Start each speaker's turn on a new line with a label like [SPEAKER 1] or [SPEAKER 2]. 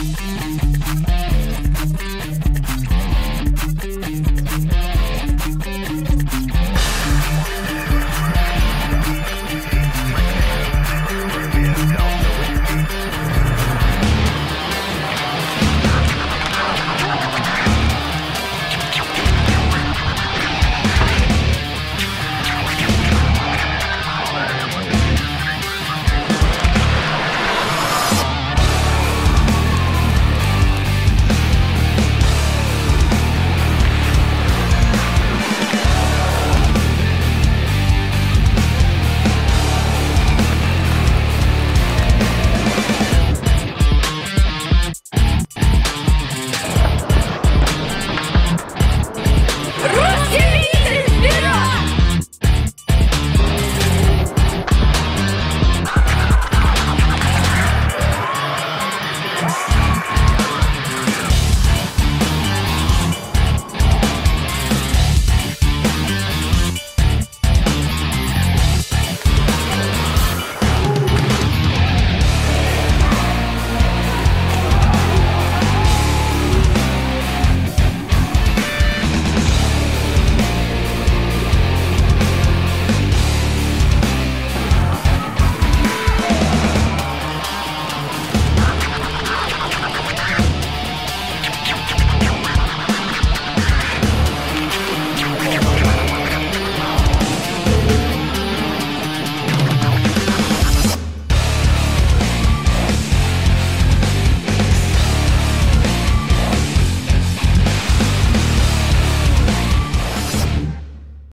[SPEAKER 1] Música